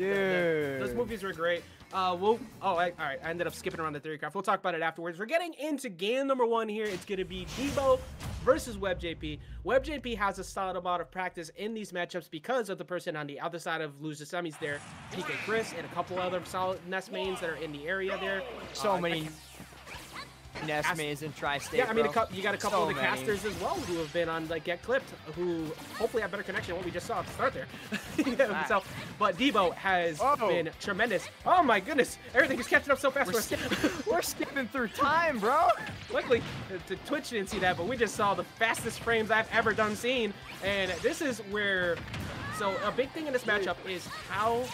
Dude. those movies were great. Uh, we'll. Oh, I, all right. I ended up skipping around the theory craft. We'll talk about it afterwards. We're getting into game number one here. It's gonna be Debo versus WebbJP. WebbJP has a solid amount of practice in these matchups because of the person on the other side of lose the semis there, PK Chris, and a couple other solid Ness mains that are in the area there. So Uh, many Ness Cast- mains in Tri-State. Yeah, I mean, a bro. you got a couple So of the many. casters as well who have been on like Get Clipped, who hopefully have better connection than what we just saw at the start there. Yeah, so, but Debo has Oh. been tremendous. Oh my goodness, everything is catching up so fast. We're, for us. sk- we're skipping through time, bro. Luckily, to Twitch didn't see that, but we just saw the fastest frames I've ever done seen. And this is where, so a big thing in this matchup is how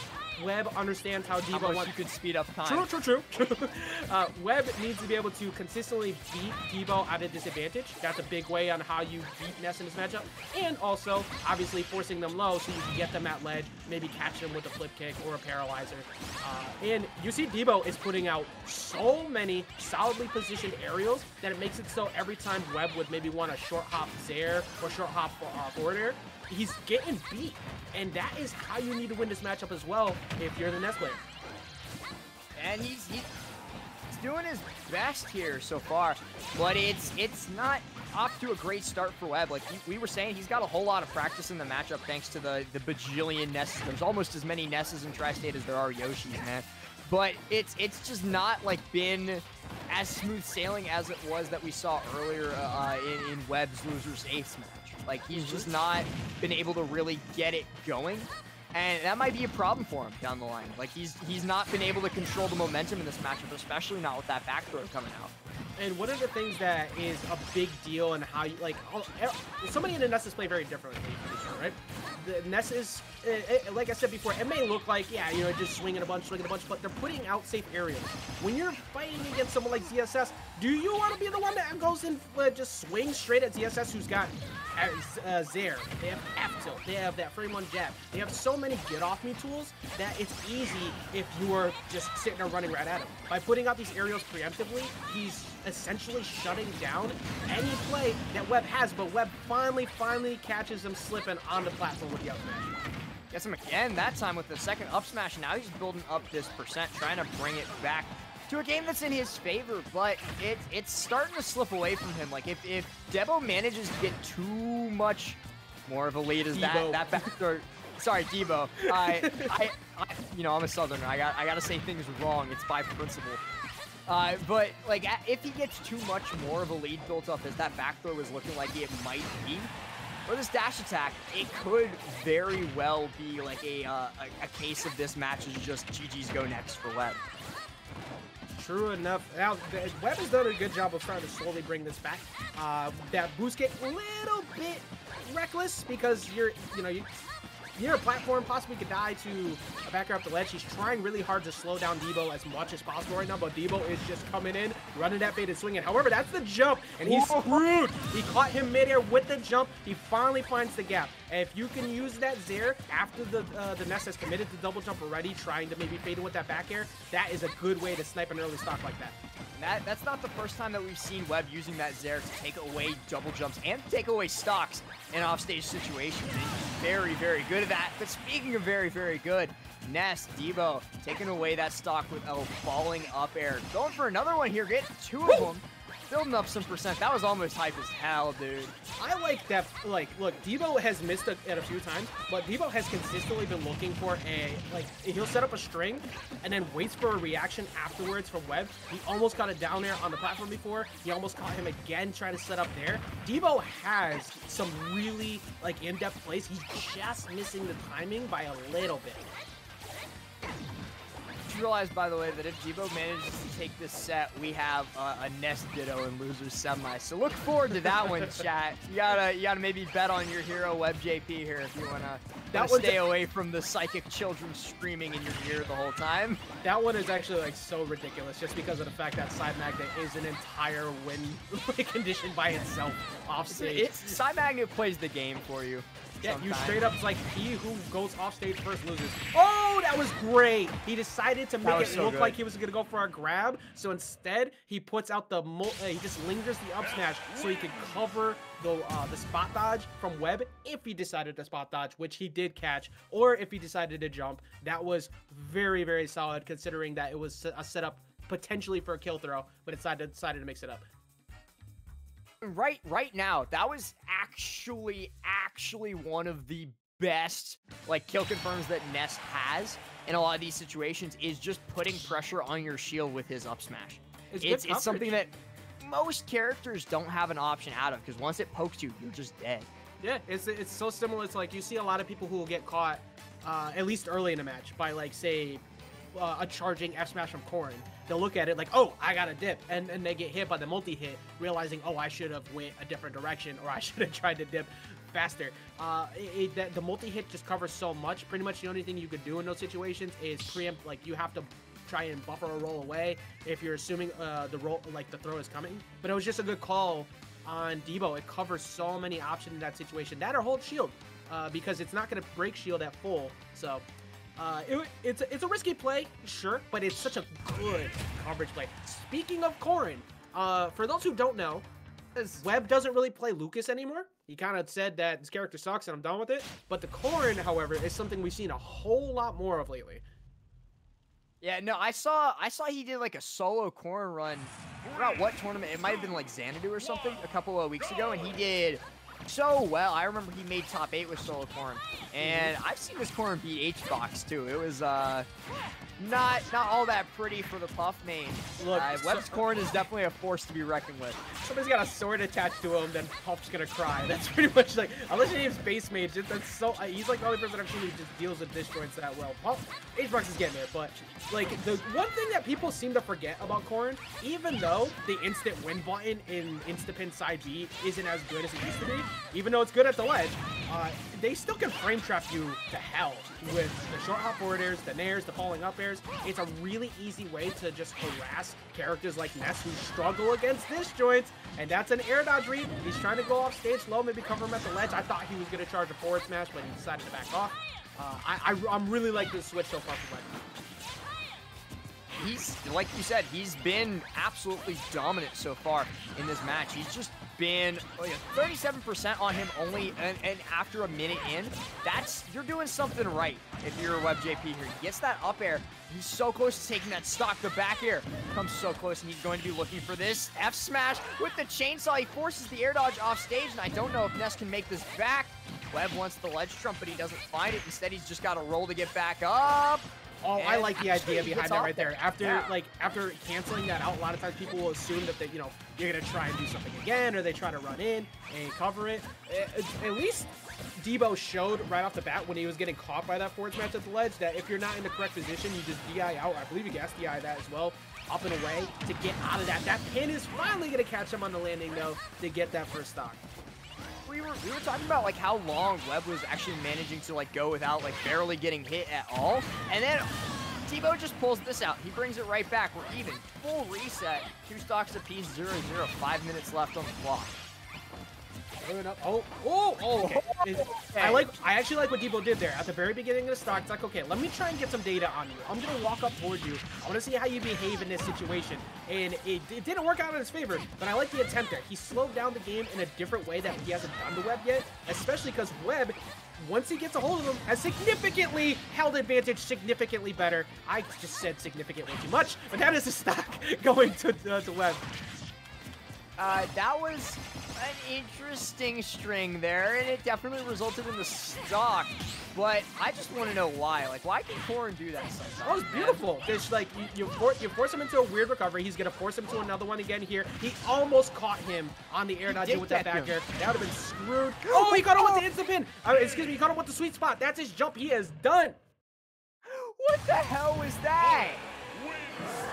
Webb understands how Debo wants. you could speed up time. True, true, true. uh, Webb needs to be able to consistently beat Debo at a disadvantage. That's a big way on how you beat Ness in this matchup. And also, obviously, forcing them low so you can get them at ledge, maybe catch them with a flip kick or a paralyzer. Uh, and you see Debo is putting out so many solidly positioned aerials that it makes it so every time Webb would maybe want a short hop there or short hop for, uh, forward air, he's getting beat. And that is how you need to win this matchup as well if you're the Ness player. and he's, he's he's doing his best here so far, but it's it's not off to a great start for Webb. Like he, we were saying, he's got a whole lot of practice in the matchup thanks to the the bajillion Nesses. There's almost as many Nesses in Tri-State as there are Yoshis, man. But it's it's just not like been as smooth sailing as it was that we saw earlier uh, in, in Webb's losers ace match. Like he's just not been able to really get it going. And that might be a problem for him down the line. Like he's he's not been able to control the momentum in this matchup, especially not with that back throw coming out. And one of the things that is a big deal and how you like, all- e- somebody in the Nesses play very differently right? The Nesses, eh, eh, like I said before, it may look like, yeah, you know, just swinging a bunch, swinging a bunch, but they're putting out safe areas. When you're fighting against someone like ZSS, do you want to be the one that goes and uh, just swings straight at ZSS who's got uh, uh, Zair, they have F tilt, they have that frame one jab, they have so many get off me tools that it's easy if you are just sitting there running right at him. By putting out these aerials preemptively, he's essentially shutting down any play that Webb has, but Webb finally, finally catches him slipping on the platform with the up. Gets him again, that time with the second up smash. Now he's building up this percent, trying to bring it back to a game that's in his favor, but it, it's starting to slip away from him. Like, if, if Debo manages to get too much more of a lead as that, that backdoor... Sorry, Debo. I, I, I, you know, I'm a Southerner. I got, I got to say things wrong. It's by principle. Uh, but like, if he gets too much more of a lead built up as that back throw is looking like it might be, or this dash attack, it could very well be like a, uh, a, a case of this match is just GG's go next for Webb. True enough. Now, Webb has done a good job of trying to slowly bring this back. Uh, that boost kick, a little bit reckless because you're, you know, you, near a platform, possibly could die to a backer up the ledge. He's trying really hard to slow down Debo as much as possible right now, but Debo is just coming in, running that bait and swinging. However, that's the jump, and he's screwed. He caught him midair with the jump. He finally finds the gap. If you can use that Zair after the uh, the Ness has committed to double jump already, trying to maybe fade in with that back air, that is a good way to snipe an early stock like that. That, that's not the first time that we've seen Webb using that Zair to take away double jumps and take away stocks in offstage situations. He's very, very good at that. But speaking of very, very good, Ness, Debo, taking away that stock with a falling up air. Going for another one here, get two of them. Building up some percent. That was almost hype as hell, dude. I like that. Like, look, Debo has missed it at a few times, but Debo has consistently been looking for a like. He'll set up a string and then waits for a reaction afterwards from Webb. He almost got it down there on the platform before. He almost caught him again trying to set up there. Debo has some really like in-depth plays. He's just missing the timing by a little bit. Just realize, by the way, that if Debo manages to take this set, we have uh, a Ness Ditto and Losers Semi. So look forward to that one, chat. You gotta, you gotta maybe bet on your hero Webb JP here if you wanna, That wanna stay away from the psychic children screaming in your ear the whole time. That one is actually like so ridiculous just because of the fact that side magnet is an entire win condition by itself off stage. Side Magnet plays the game for you. Yeah, you straight up it's like he who goes off stage first loses. Oh that was great. He decided to make it so look good. like he was gonna go for a grab. So instead, he puts out the mul- uh, he just lingers the up smash so he could cover the uh, the spot dodge from Webb if he decided to spot dodge, which he did catch, or if he decided to jump. That was very very solid considering that it was a setup potentially for a kill throw, but it decided decided to mix it up. Right right now that was actually actually one of the best like kill confirms that ness has in a lot of these situations is just putting pressure on your shield with his up smash. It's it's, it's something that most characters don't have an option out of because once it pokes you you're just dead. Yeah, it's it's so similar It's like you see a lot of people who will get caught, uh, at least early in a match, by like say uh, a charging F smash from Corrin. They'll look at it like, oh, I got a dip, and and they get hit by the multi hit, realizing, oh, I should have went a different direction, or I should have tried to dip faster. Uh, it, it- that the multi hit just covers so much. Pretty much the only thing you could do in those situations is preempt, like you have to try and buffer a roll away if you're assuming uh, the roll like the throw is coming. But it was just a good call on Debo. It covers so many options in that situation. That or hold shield, uh, because it's not going to break shield at full. So uh, it, it's a, it's a risky play, sure, but it's such a good coverage play. Speaking of Corrin, uh, for those who don't know, Webb doesn't really play Lucas anymore. He kind of said that his character sucks and I'm done with it. But the Corrin, however, is something we've seen a whole lot more of lately. yeah no i saw i saw he did like a solo corn run I forgot what tournament it might have been like xanadu or something a couple of weeks ago and he did so well i remember he made top eight with solo corn and i've seen this corn beat h-box too it was uh not not all that pretty for the puff main Look, uh, so- Webb's corn is definitely a force to be reckoned with Somebody's got a sword attached to him, then Puff's gonna cry. That's pretty much like, unless your name's Bassmage, that's so. uh, He's like the only person I've seen who just deals with disjoints that well. Puff, H-Box is getting there, but like the one thing that people seem to forget about corn, even though the instant win button in Instapin side B isn't as good as it used to be, even though it's good at the ledge, uh, they still can frame trap you to hell with the short hop forward airs, the nairs, the falling up airs. It's a really easy way to just harass characters like Ness who struggle against disjoints, and that's an air dodge read. He's trying to go off stage low, maybe cover him at the ledge. I thought he was going to charge a forward smash, but he decided to back off. Uh, I, I, I'm really like this switch so far from Webb. He's like you said, he's been absolutely dominant so far in this match. He's just been 37% on him only, and, and after a minute in, that's you're doing something right if you're a Webb JP here. He gets that up air. He's so close to taking that stock. The back air comes so close, and he's going to be looking for this F smash with the chainsaw. He forces the air dodge off stage, and I don't know if Ness can make this back. Webb wants the ledge trump, but he doesn't find it. Instead, he's just got to roll to get back up. Oh, I like the idea behind that right there. there. After Yeah. like after canceling that out, a lot of times people will assume that they, you know, you're gonna try and do something again, or they try to run in and cover it. At, least Debo showed right off the bat when he was getting caught by that forward smash at the ledge that if you're not in the correct position, you just DI out. I believe you gas DI that as well, up and away to get out of that. That pin is finally gonna catch him on the landing though to get that first stock. We were we were talking about like how long Webb was actually managing to like go without like barely getting hit at all, and then Debo just pulls this out. He brings it right back. We're even. Full reset. Two stocks apiece. Zero zero. Five minutes left on the clock. Up. Oh, oh, oh. Is- I like. I actually like what Debo did there at the very beginning of the stock. It's like, okay, let me try and get some data on you. I'm gonna walk up towards you. I want to see how you behave in this situation. And it, it didn't work out in his favor, but I like the attempt there. He slowed down the game in a different way that he hasn't done to Webb yet, especially because Webb. Once he gets a hold of him, has significantly held advantage, significantly better. I just said significantly too much, but that is a stock going to uh, to Webb. Uh, that was an interesting string there, and it definitely resulted in the stock. But I just want to know why. Like, why can Corrin do that sometimes? That was beautiful. There's like you, you, for, you force him into a weird recovery. He's gonna force him to another one again here. He almost caught him on the air dodge did with that back him. air. That would have been screwed. Oh, he caught him with the instant pin. Uh, excuse me, he caught him with the sweet spot. That's his jump. He is done. What the hell was that?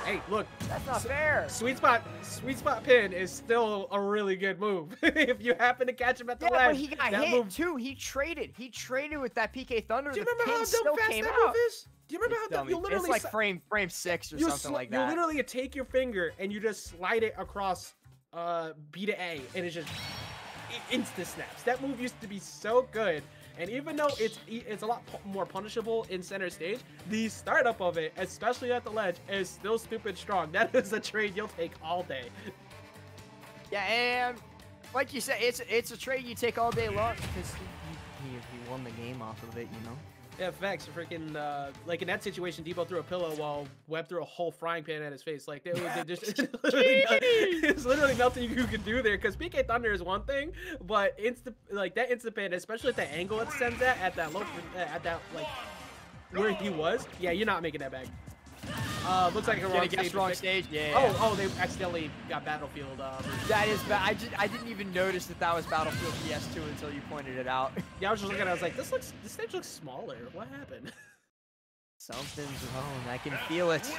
Hey, look, That's not fair. sweet spot, sweet spot pin is still a really good move. if you happen to catch him at the Yeah, ledge, but he got that hit move. too. He traded. He traded with that PK Thunder. Do you the remember how dumb fast that out. move is? Do you remember how dumb you literally it's like frame frame six or something like You literally take your finger and you just slide it across uh, B to A, and it's just insta snaps. That move used to be so good. And even though it's it's a lot more punishable in center stage, the startup of it, especially at the ledge, is still stupid strong. That is a trade you'll take all day. Yeah, and like you said, it's it's a trade you take all day long because he, he, he won the game off of it, you know. Yeah, facts. Freaking, uh, like in that situation, Debo threw a pillow while Webb threw a whole frying pan at his face. Like, they, was just, literally, it's literally nothing you can do there. Because PK Thunder is one thing, but insta, like that instant pan, especially at the angle it sends at, at that low, at that like where he was. Yeah, you're not making that back. Uh, looks like a wrong stage. wrong stage. Yeah. Oh, oh, they accidentally got Battlefield. Uh, that is bad. I just I didn't even notice that that was Battlefield PS2 until you pointed it out. Yeah, I was just looking. At I was like, this looks, this stage looks smaller. What happened? Something's wrong. I can feel it.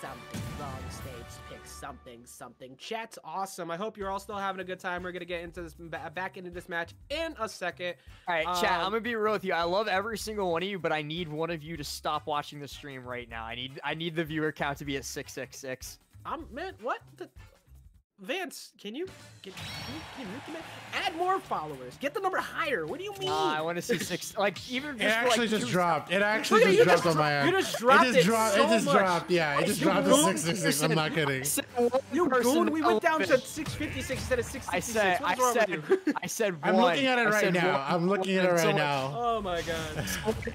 Something wrong. Stage pick something something. Chat's awesome. I hope you're all still having a good time. We're gonna get into this back into this match in a second. All right, um, chat. I'm gonna be real with you. I love every single one of you, but I need one of you to stop watching the stream right now. I need I need the viewer count to be at six six six. I'm man. What? The, Vance, can you get can you, can you mute the Add more followers. Get the number higher. What do you mean? Uh, I want to see six. Like even it actually like just dropped. It actually just dropped just, on my end. You just dropped it. Just dropped, so it just much. dropped. Yeah, it just dropped to six six six. I'm not kidding. You goon. We went down to six fifty six instead of six sixty six. I said. I said. I said. I'm looking at it right now. I'm looking at it right now. Oh my god.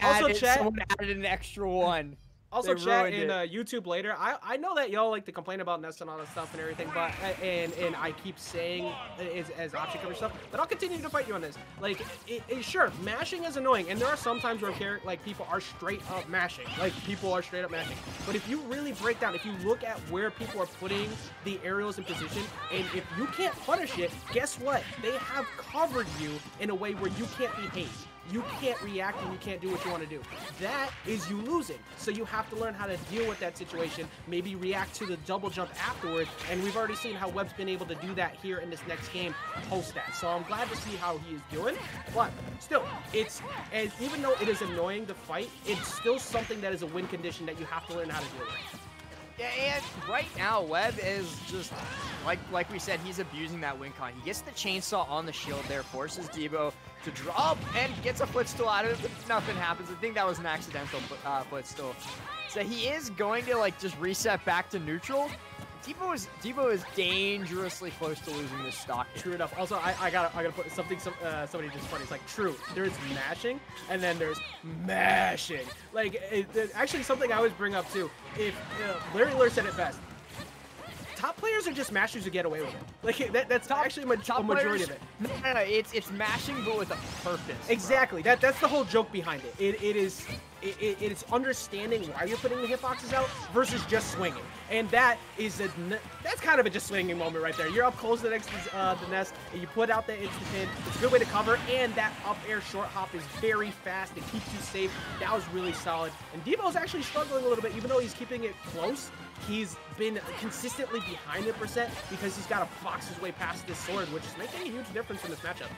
also, chat. Someone added an extra one. Also, chat in uh, YouTube later. I, I know that y'all like to complain about Ness and all that stuff and everything, but and and I keep saying as, as option cover stuff, but I'll continue to fight you on this. Like, it, it, sure, mashing is annoying, and there are some times where like people are straight up mashing, like people are straight up mashing. But if you really break down, if you look at where people are putting the aerials in position, and if you can't punish it, guess what? They have covered you in a way where you can't be hazed you can't react and you can't do what you want to do. That is you losing. So you have to learn how to deal with that situation, maybe react to the double jump afterwards. And we've already seen how Webb's been able to do that here in this next game post that. So I'm glad to see how he is doing. But still, it's and even though it is annoying to fight, it's still something that is a win condition that you have to learn how to deal with. Yeah, and right now, Webb is just, like like we said, he's abusing that win con. He gets the chainsaw on the shield there, forces Debo to drop, and gets a footstool out of it, nothing happens. I think that was an accidental uh, footstool. So he is going to, like, just reset back to neutral, Debo is Debo is dangerously close to losing this stock. True enough. Also, I, I gotta I gotta put something. Some uh, somebody just funny. It's like true. There's mashing, and then there's mashing. Like it, it, actually, something I always bring up too. If uh, Larry Lurr said it best, top players are just mashers who get away with it. Like that, that's top, actually ma top a majority players, of it. No, no, no, it's it's mashing but with a purpose. Exactly. Bro. That that's the whole joke behind it. It it is it, it, it's understanding why you're putting the hitboxes out versus just swinging. And that is a that's kind of a just swinging moment right there. You're up close to the next uh, the Ness, and you put out the instant pin. It's a good way to cover, and that up air short hop is very fast. It keeps you safe. That was really solid. And Debo's actually struggling a little bit, even though he's keeping it close. He's been consistently behind the percent because he's got to box his way past this sword, which is making a huge difference in this matchup.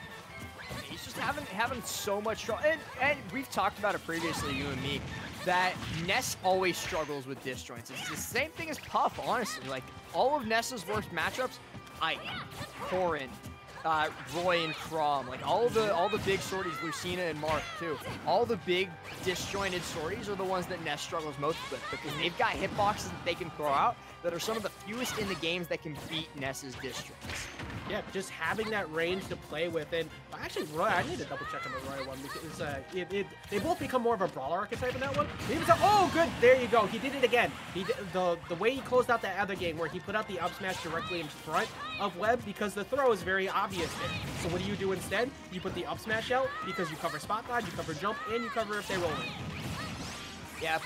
He's just having having so much trouble. And, and we've talked about it previously, you and me, that Ness always struggles with disjoints. It's the same thing as Puff, honestly. Like, all of Ness's worst matchups, Ike, Corrin, uh, Roy and Chrom, like all the all the big swordies, Lucina and Marth too. All the big disjointed swordies are the ones that Ness struggles most with because they've got hitboxes that they can throw out that are some of the fewest in the games that can beat Ness's districts. Yeah, just having that range to play with. And actually, Roy, I need to double check on the Roy one because uh, it, it, they both become more of a brawler archetype in that one. oh, good, there you go. He did it again. He did, the the way he closed out that other game where he put out the up smash directly in front of Webb because the throw is very obvious there. So what do you do instead? You put the up smash out because you cover spot dodge, you cover jump, and you cover if they roll in. Yeah,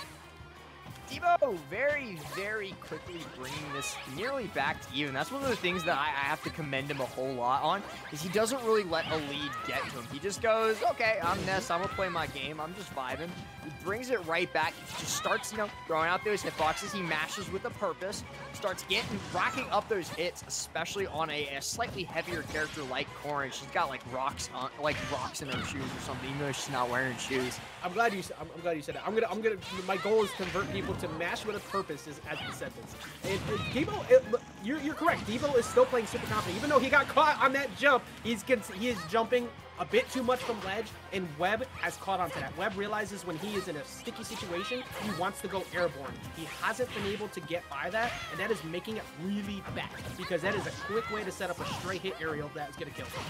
Debo very, very quickly bringing this nearly back to even. That's one of the things that I, I, have to commend him a whole lot on, is he doesn't really let a lead get to him. He just goes, okay, I'm Ness, I'm gonna play my game, I'm just vibing. He brings it right back, he just starts, you know, throwing out those hitboxes, he mashes with a purpose, starts getting, racking up those hits, especially on a, a slightly heavier character like Corrin. She's got like rocks on, like rocks in her shoes or something, even though she's not wearing shoes. I'm glad you, I'm, I'm glad you said that. I'm gonna, I'm gonna, my goal is convert people to mash with a purpose is as the sentence. And, Debo, it, you're, you're correct. Debo is still playing super confident. Even though he got caught on that jump, he's he is jumping a bit too much from ledge, and Webb has caught onto that. Webb realizes when he is in a sticky situation, he wants to go airborne. He hasn't been able to get by that, and that is making it really bad, because that is a quick way to set up a straight hit aerial that is going to kill him.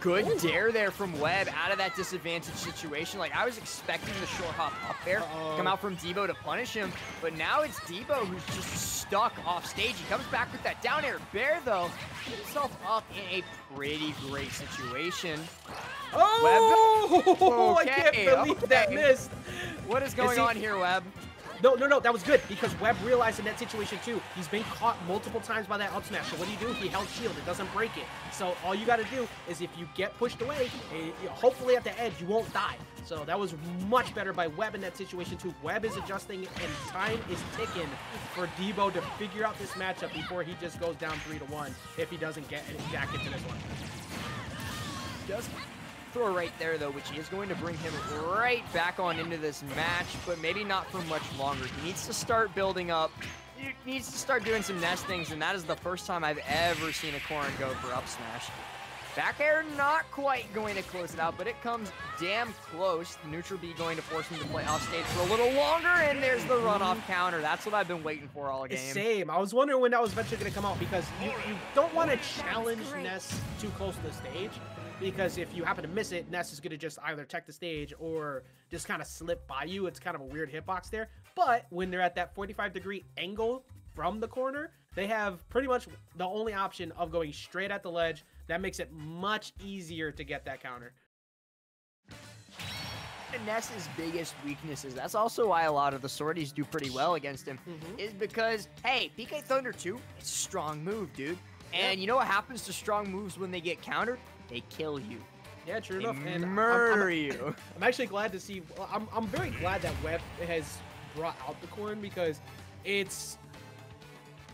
Good dare there from Webb out of that disadvantage situation. Like, I was expecting the short hop up there, uh -oh. come out from Debo to punish him, but now it's Debo who's just stuck off stage. He comes back with that down air. Bear, though, himself up in a pretty great situation. Oh! Webb. Okay, I can't believe okay. that missed. What is going is he, on here, Webb? No, no, no, that was good because Webb realized in that situation too, he's been caught multiple times by that up smash. So what do you do? He held shield. It doesn't break it. So all you got to do is if you get pushed away, eh, hopefully at the edge, you won't die. So that was much better by Webb in that situation too. Webb is adjusting and time is ticking for Debo to figure out this matchup before he just goes down 3 to one if he doesn't get back into this one. Does throw right there, though, which is going to bring him right back on into this match, but maybe not for much longer. He needs to start building up. He needs to start doing some Ness things, and that is the first time I've ever seen a Corrin go for up smash. Back air not quite going to close it out, but it comes damn close. The neutral B going to force him to play off stage for a little longer, and there's the runoff mm-hmm. counter. That's what I've been waiting for all game. Same. I was wondering when that was eventually going to come out because you, you don't want to challenge Ness too close to the stage because if you happen to miss it, Ness is going to just either tech the stage or just kind of slip by you. It's kind of a weird hitbox there. But when they're at that 45 degree angle from the corner, they have pretty much the only option of going straight at the ledge. That makes it much easier to get that counter. Ness's biggest weaknesses, that's also why a lot of the swordies do pretty well against him, mm -hmm. is because, hey, PK Thunder 2, it's a strong move, dude. And you know what happens to strong moves when they get countered? They kill you. Yeah, true they enough. And murder I'm, I'm, you. I'm actually glad to see. I'm, I'm very glad that Webb has brought out the corn because it's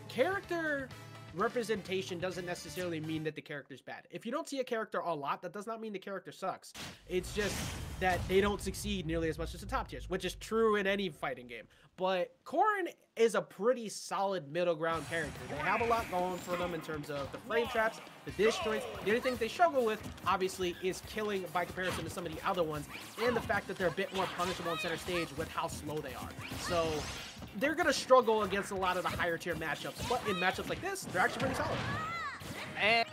character representation doesn't necessarily mean that the character's bad. If you don't see a character a lot, that does not mean the character sucks. It's just that they don't succeed nearly as much as the top tiers, which is true in any fighting game. But Corrin is a pretty solid middle ground character. They have a lot going for them in terms of the frame traps, the disjoints. The only thing they struggle with, obviously, is killing by comparison to some of the other ones, and the fact that they're a bit more punishable on center stage with how slow they are. So they're going to struggle against a lot of the higher tier matchups, but in matchups like this, they're actually pretty solid. And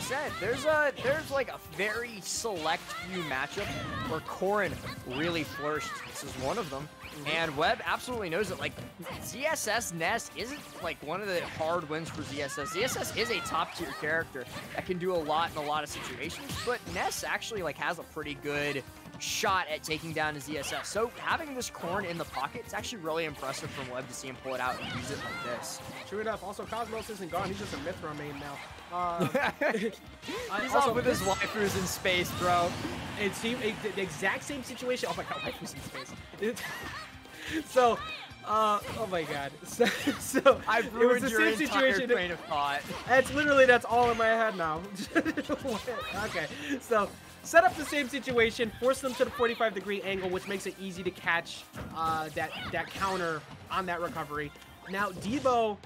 said, there's a there's like a very select few matchups where Corrin really flourished. This is one of them. Mm-hmm. And Webb absolutely knows it. Like, ZSS Ness isn't like one of the hard wins for ZSS. ZSS is a top tier character that can do a lot in a lot of situations, but Ness actually like has a pretty good shot at taking down his ZSS. So having this Corrin in the pocket, it's actually really impressive from Webb to see him pull it out and use it like this. True enough. Also, Cosmos isn't gone. He's just a Mythra main now. Uh, He's also, with his waifus in space, bro. It seemed it, the exact same situation. Oh my god, waifus in space. so, uh, oh my god. So, so I've ruined it was the your same situation. train of thought. That's literally that's all in my head now. okay, so set up the same situation, force them to the 45 degree angle, which makes it easy to catch uh, that that counter on that recovery. Now Debo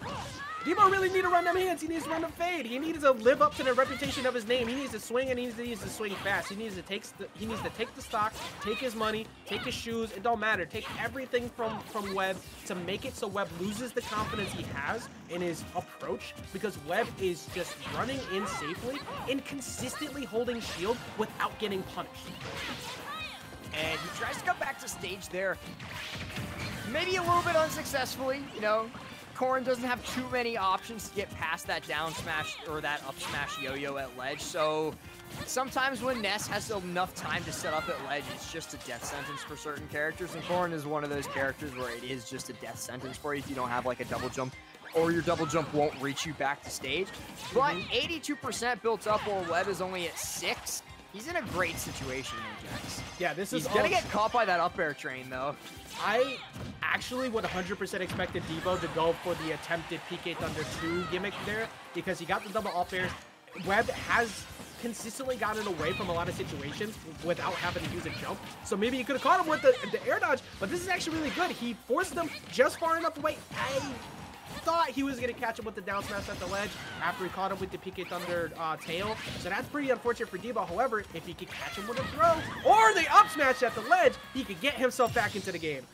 Debo really need to run them hands. He needs to run the fade. He needs to live up to the reputation of his name. He needs to swing and he needs to, he needs to swing fast. He needs to take the, he needs to take the stock, take his money, take his shoes. It don't matter. Take everything from from Webb to make it so Webb loses the confidence he has in his approach because Webb is just running in safely and consistently holding shield without getting punished. And he tries to come back to stage there. Maybe a little bit unsuccessfully, you know, Corrin doesn't have too many options to get past that down smash or that up smash yo-yo at ledge, so sometimes when Ness has enough time to set up at ledge, it's just a death sentence for certain characters, and Corrin is one of those characters where it is just a death sentence for you if you don't have like a double jump or your double jump won't reach you back to stage. But 82% mm-hmm. built up while Webb is only at 6. He's in a great situation, Ajax. Yeah, this is. He's gonna get caught by that up air train, though. I actually would 100% expected Debo to go for the attempted PK Thunder 2 gimmick there because he got the double up air. Webb has consistently gotten away from a lot of situations without having to use a jump. So maybe he could have caught him with the, the air dodge, but this is actually really good. He forced them just far enough away. I thought he was going to catch him with the down smash at the ledge after he caught him with the PK Thunder uh, tail. So that's pretty unfortunate for Debo. However, if he could catch him with a throw or the up smash at the ledge, he could get himself back into the game.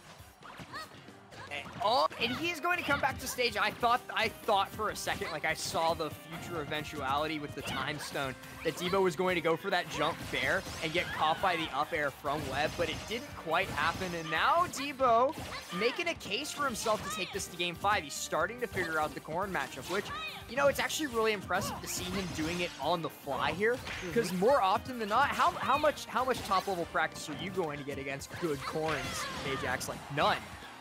Oh, and he's going to come back to stage. I thought I thought for a second, like I saw the future eventuality with the time stone, that Debo was going to go for that jump fair and get caught by the up air from Webb, but it didn't quite happen. And now Debo making a case for himself to take this to game five. He's starting to figure out the corn matchup, which, you know, it's actually really impressive to see him doing it on the fly here. Because mm-hmm. more often than not, how, how much how much top level practice are you going to get against good corns, Ajax? Like none.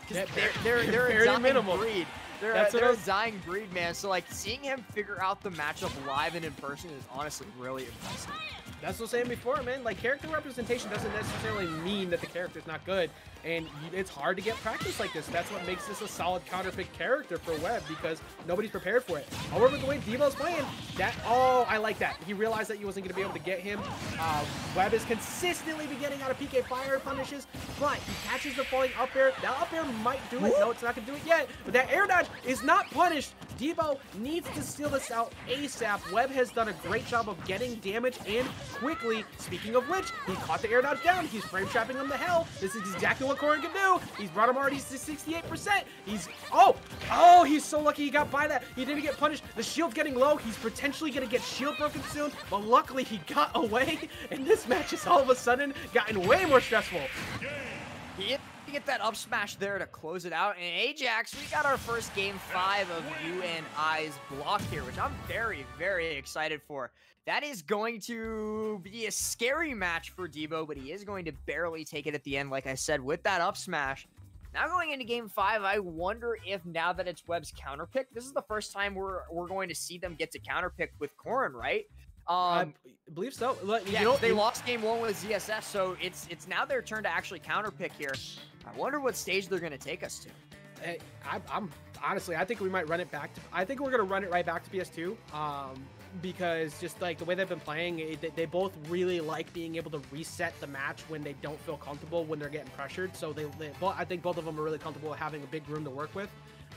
They're, they're, they're, they're a dying minimal. breed. They're, That's a, they're a dying breed, man. So, like, seeing him figure out the matchup live and in person is honestly really impressive. That's what I was saying before, man. Like, character representation doesn't necessarily mean that the character's not good and it's hard to get practice like this. That's what makes this a solid counterpick character for Webb because nobody's prepared for it. However, the way Debo's playing, that oh, I like that. He realized that he wasn't going to be able to get him. Uh, Webb is consistently be getting out of PK fire punishes, but he catches the falling up air. That up air might do it. No, it's not going to do it yet. But that air dodge is not punished. Debo needs to steal this out ASAP. Webb has done a great job of getting damage in quickly. Speaking of which, he caught the air dodge down. He's frame trapping him to hell. This is exactly what Corrin can do. He's brought him already to 68%. He's, oh, oh, he's so lucky he got by that. He didn't get punished. The shield's getting low. He's potentially going to get shield broken soon, but luckily he got away, and this match is all of a sudden gotten way more stressful. Yep get that up smash there to close it out. And Ajax, we got our first game five of you and I's block here, which I'm very, very excited for. That is going to be a scary match for Debo, but he is going to barely take it at the end, like I said, with that up smash. Now going into game five, I wonder if now that it's Webb's counter pick, this is the first time we're we're going to see them get to counter pick with Corrin, right? Um, I believe so. Yeah, know, they lost game one with ZSS, so it's it's now their turn to actually counter pick here. I wonder what stage they're going to take us to. I, am honestly, I think we might run it back. To, I think we're going to run it right back to PS2. Um, because just like the way they've been playing, it, they both really like being able to reset the match when they don't feel comfortable when they're getting pressured. So they, they I think both of them are really comfortable having a big room to work with.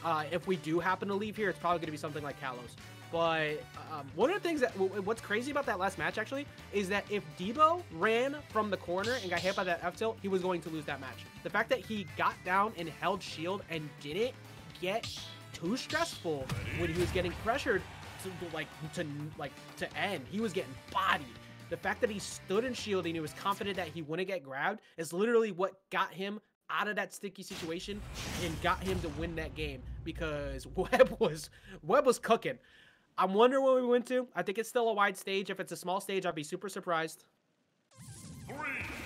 Uh, if we do happen to leave here, it's probably going to be something like Kalos. But um, one of the things that what's crazy about that last match actually is that if Debo ran from the corner and got hit by that F tilt, he was going to lose that match. The fact that he got down and held shield and didn't get too stressful when he was getting pressured to like to like to end. He was getting bodied. The fact that he stood in shielding, he was confident that he wouldn't get grabbed, is literally what got him out of that sticky situation and got him to win that game because Webb was Webb was cooking. I'm wondering what we went to. I think it's still a wide stage. If it's a small stage, I'd be super surprised.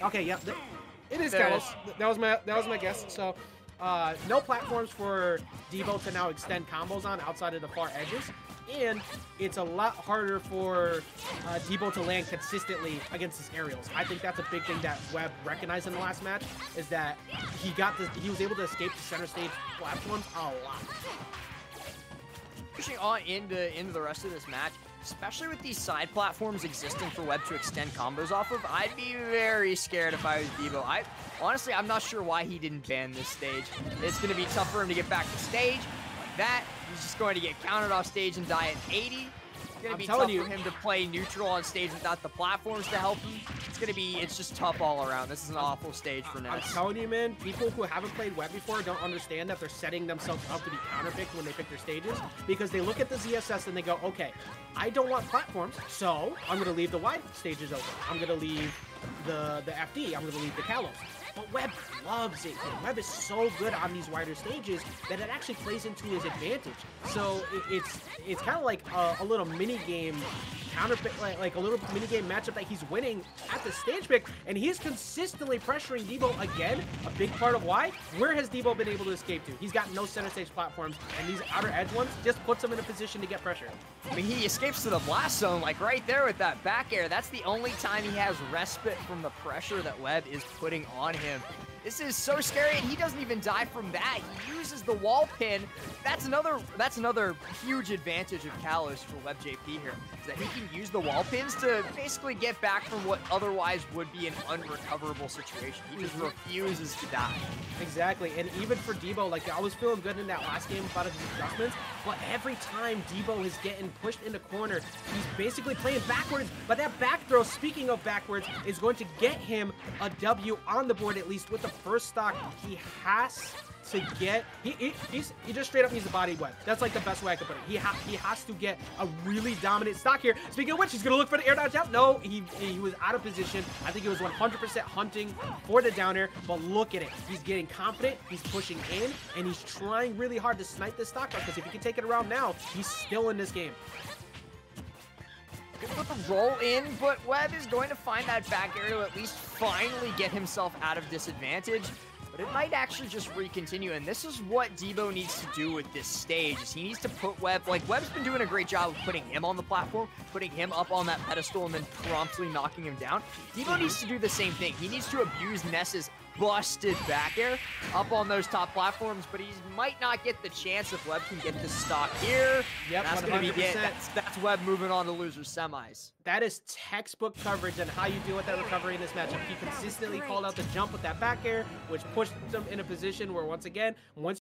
Okay, yeah, it is Kalos. That was my that was my guess. So uh, no platforms for Debo to now extend combos on outside of the far edges. And it's a lot harder for uh, Debo to land consistently against his aerials. I think that's a big thing that Webb recognized in the last match, is that he got the, he was able to escape the center stage platforms a lot. Pushing on into, into the rest of this match, especially with these side platforms existing for Webb to extend combos off of, I'd be very scared if I was Debo. I Honestly, I'm not sure why he didn't ban this stage. It's going to be tough for him to get back to stage. Like that, he's just going to get countered off stage and die at 80. It's going to be tough you. for him to play neutral on stage without the platforms to help him. It's going to be, it's just tough all around. This is an awful stage for Ness. I'm telling you, man, people who haven't played Webb before don't understand that they're setting themselves up to be counterpicked when they pick their stages because they look at the ZSS and they go, okay, I don't want platforms, so I'm going to leave the wide stages open. I'm going to leave the, the FD. I'm going to leave the Kalos. But Webb loves it. Webb is so good on these wider stages that it actually plays into his advantage. So it, it's it's kind of like a, a, little mini game counter like, like a little mini game matchup that he's winning at the stage pick, and he's consistently pressuring Debo again. A big part of why. Where has Debo been able to escape to? He's got no center stage platforms, and these outer edge ones just puts him in a position to get pressure. I mean, he escapes to the blast zone, like right there with that back air. That's the only time he has respite from the pressure that Webb is putting on him him. This is so scary, and he doesn't even die from that. He uses the wall pin. That's another that's another huge advantage of Kalos for WebbJP here, is that he can use the wall pins to basically get back from what otherwise would be an unrecoverable situation. He just mm-hmm. refuses to die. Exactly, and even for Debo, like I was feeling good in that last game about his adjustments, but every time Debo is getting pushed in the corner, he's basically playing backwards. But that back throw, speaking of backwards, is going to get him a W on the board at least with the first stock. He has to get he, he he's he just straight up needs a body web. That's like the best way I could put it. He ha he has to get a really dominant stock here. Speaking of which, he's gonna look for the air dodge out. No, he he was out of position. I think he was 100% hunting for the down air. But look at it. He's getting confident. He's pushing in, and he's trying really hard to snipe this stock because if he can take it around now, he's still in this game. Gonna put the roll in, but Webb is going to find that back air to at least finally get himself out of disadvantage but it might actually just recontinue. And this is what Debo needs to do with this stage, is he needs to put Webb, like Webb's been doing a great job of putting him on the platform, putting him up on that pedestal and then promptly knocking him down. Debo mm-hmm. needs to do the same thing. He needs to abuse Ness's busted back air up on those top platforms, but he might not get the chance if Webb can get the stock here. Yep, that's going to be it. That's, that's Webb moving on to loser semis. That is textbook coverage and how you deal with that recovery in this matchup. He consistently called out the jump with that back air, which pushed him in a position where, once again, once